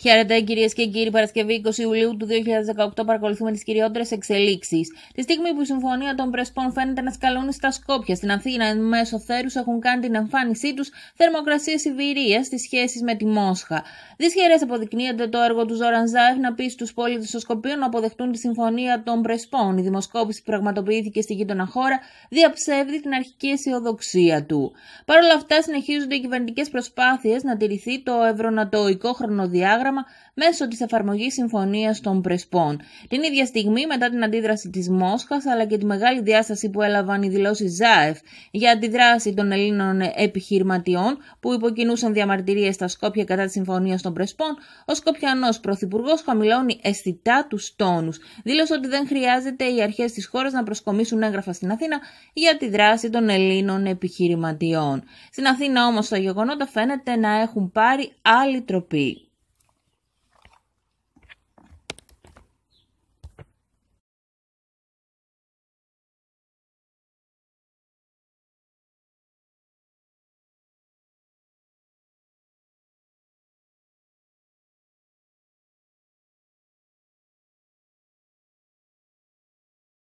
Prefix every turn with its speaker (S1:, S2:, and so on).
S1: Χαίρετε κυρίες και κύριοι, Παρασκευή 20 Ιουλίου του 2018 παρακολουθούμε τις κυριότερες εξελίξεις. Τη στιγμή που η Συμφωνία των Πρεσπών φαίνεται να σκαλώνει στα Σκόπια στην Αθήνα, εν μέσω θέρου έχουν κάνει την εμφάνισή τους θερμοκρασίες Ιβηρία στις σχέσεις με τη Μόσχα. Δυσχερές αποδεικνύεται το έργο του Ζόραν Ζάεφ να πει στους πολίτες των Σκοπίων να αποδεχτούν τη Συμφωνία των Πρεσπών. Η δημοσκόπηση που πραγματοποιήθηκε στη γείτονα χώρα διαψεύδει την αρχική αισιοδοξία του. Παρ' όλα αυτά, συνεχίζονται οι κυβερνητικές προσπάθειες να τηρηθεί το ευρωνατοϊκό χρονοδιάγραμμα μέσω της εφαρμογής συμφωνίας των Πρεσπών. Την ίδια στιγμή, μετά την αντίδραση της Μόσχας, αλλά και τη μεγάλη διάσταση που έλαβαν οι δηλώσεις ΖΑΕΦ για τη δράση των Ελλήνων επιχειρηματιών που υποκινούσαν διαμαρτυρίες στα Σκόπια κατά της συμφωνίας των Πρεσπών, ο Σκοπιανός Πρωθυπουργός χαμηλώνει αισθητά τους τόνους. Δήλωσε ότι δεν χρειάζεται οι αρχές της χώρας να προσκομίσουν έγγραφα στην Αθήνα για τη δράση των Ελλήνων επιχειρηματιών. Στην Αθήνα όμως τα γεγονότα φαίνεται να έχουν πάρει άλλη τροπή.